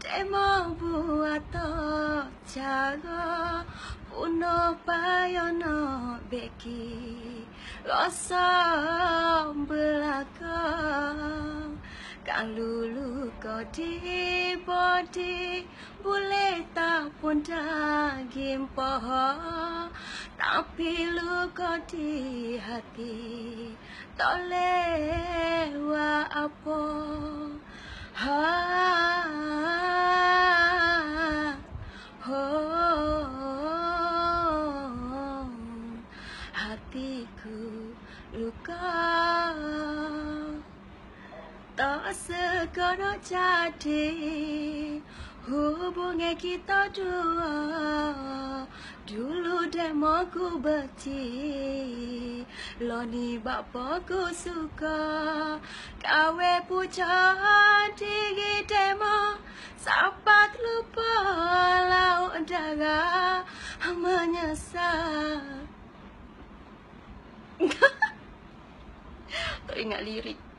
Demo buat cara Puno payono beki. Rasa belakang Kang lulu kau di body Boleh tak pun daging pohon Tapi lu kau di hati Tak lewat apa? Ha hatiku luka. Tak segera jadi Hubungan kita dua. Dulu demo ku beti. Lo ni bapa ku suka. Kawe puja diri demo. Sapat lupa laut darah. Menyesal. Tak ingat lirik